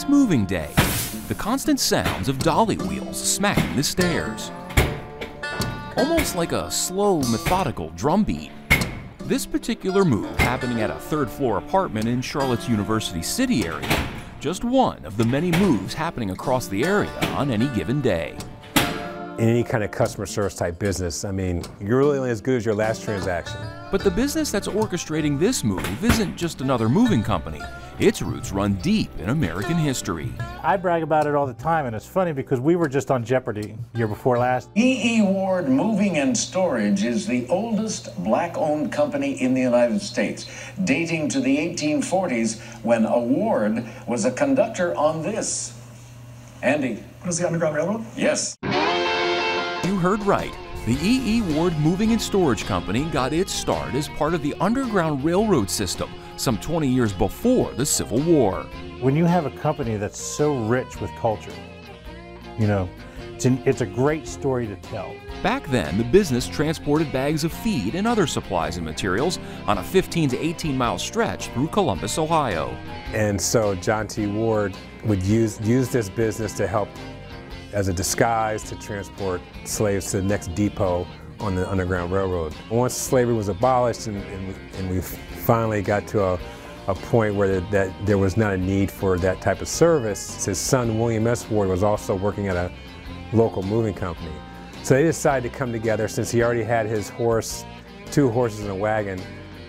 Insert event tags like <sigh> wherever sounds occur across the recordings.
it's moving day. The constant sounds of dolly wheels smacking the stairs. Almost like a slow, methodical drumbeat. This particular move happening at a third floor apartment in Charlotte's University City area, just one of the many moves happening across the area on any given day. In any kind of customer service type business, I mean, you're really only as good as your last transaction. But the business that's orchestrating this move isn't just another moving company. Its roots run deep in American history. I brag about it all the time, and it's funny because we were just on Jeopardy year before last. E.E. E. Ward Moving and Storage is the oldest black owned company in the United States, dating to the 1840s when a Ward was a conductor on this. Andy. What is the Underground Railroad? Yes. You heard right. The E.E. E. Ward Moving and Storage Company got its start as part of the Underground Railroad system some 20 years before the Civil War. When you have a company that's so rich with culture, you know, it's, an, it's a great story to tell. Back then, the business transported bags of feed and other supplies and materials on a 15 to 18 mile stretch through Columbus, Ohio. And so John T. Ward would use, use this business to help as a disguise to transport slaves to the next depot on the Underground Railroad. Once slavery was abolished and, and, and we finally got to a, a point where that there was not a need for that type of service, his son William S. Ward was also working at a local moving company. So they decided to come together since he already had his horse, two horses and a wagon,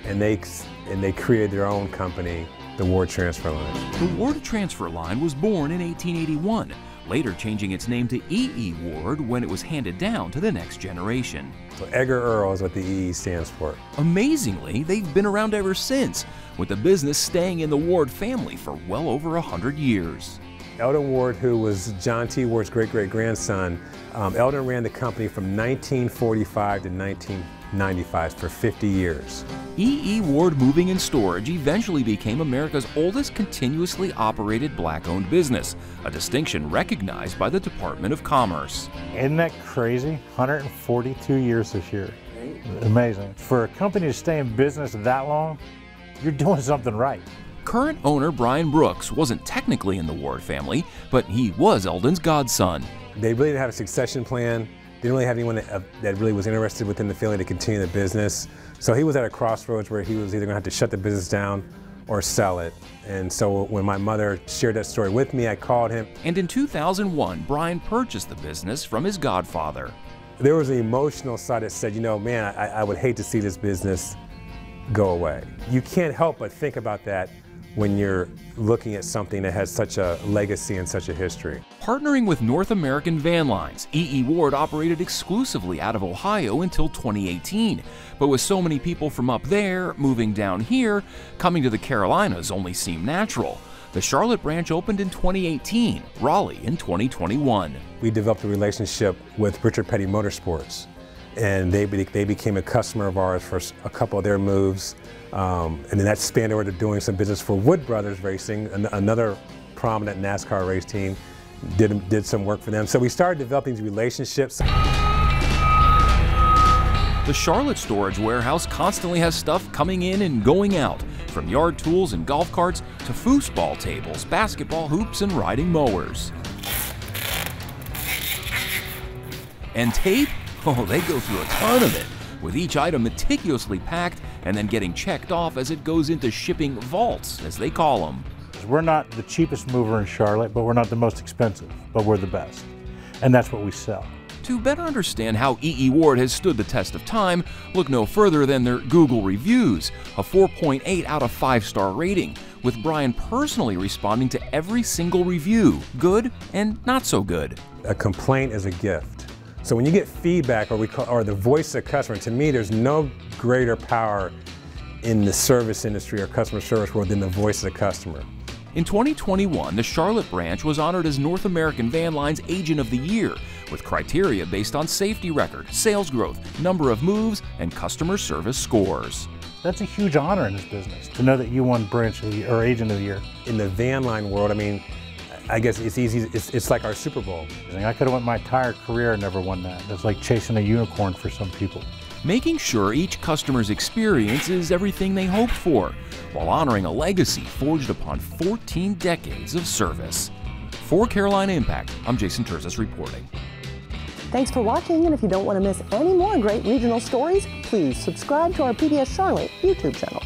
and they, and they created their own company, the Ward Transfer Line. The Ward Transfer Line was born in 1881 later changing its name to E.E. E. Ward when it was handed down to the next generation. So Edgar Earl is what the EE stands for. Amazingly, they've been around ever since, with the business staying in the Ward family for well over a hundred years. Eldon Ward, who was John T. Ward's great-great-grandson, um, Eldon ran the company from 1945 to 1995 for 50 years. E.E. E. Ward Moving and Storage eventually became America's oldest continuously operated black-owned business, a distinction recognized by the Department of Commerce. Isn't that crazy? 142 years this year. Amazing. For a company to stay in business that long, you're doing something right. Current owner Brian Brooks wasn't technically in the Ward family, but he was Eldon's godson. They really didn't have a succession plan. They Didn't really have anyone that, uh, that really was interested within the family to continue the business. So he was at a crossroads where he was either going to have to shut the business down or sell it. And so when my mother shared that story with me, I called him. And in 2001, Brian purchased the business from his godfather. There was an emotional side that said, you know, man, I, I would hate to see this business go away. You can't help but think about that when you're looking at something that has such a legacy and such a history. Partnering with North American Van Lines, E.E. Ward operated exclusively out of Ohio until 2018. But with so many people from up there moving down here, coming to the Carolinas only seemed natural. The Charlotte branch opened in 2018, Raleigh in 2021. We developed a relationship with Richard Petty Motorsports, and they, they became a customer of ours for a couple of their moves. Um, and then that spanned over to doing some business for Wood Brothers Racing, an, another prominent NASCAR race team. Did, did some work for them. So we started developing these relationships. The Charlotte Storage Warehouse constantly has stuff coming in and going out, from yard tools and golf carts to foosball tables, basketball hoops, and riding mowers. And tape? <laughs> Oh, they go through a ton of it, with each item meticulously packed and then getting checked off as it goes into shipping vaults, as they call them. We're not the cheapest mover in Charlotte, but we're not the most expensive, but we're the best. And that's what we sell. To better understand how E.E. Ward has stood the test of time, look no further than their Google reviews, a 4.8 out of 5 star rating, with Brian personally responding to every single review, good and not so good. A complaint is a gift. So when you get feedback or, we call, or the voice of the customer, to me, there's no greater power in the service industry or customer service world than the voice of the customer. In 2021, the Charlotte branch was honored as North American Van Line's Agent of the Year, with criteria based on safety record, sales growth, number of moves, and customer service scores. That's a huge honor in this business to know that you won branch of the, or agent of the year. In the van line world, I mean, I guess it's easy. It's, it's like our Super Bowl. I could have went my entire career and never won that. It's like chasing a unicorn for some people. making sure each customer's experience is everything they hoped for, while honoring a legacy forged upon 14 decades of service. For Carolina Impact, I'm Jason Terzis reporting. Thanks for watching, and if you don't want to miss any more great regional stories, please subscribe to our PBS Charlotte YouTube channel.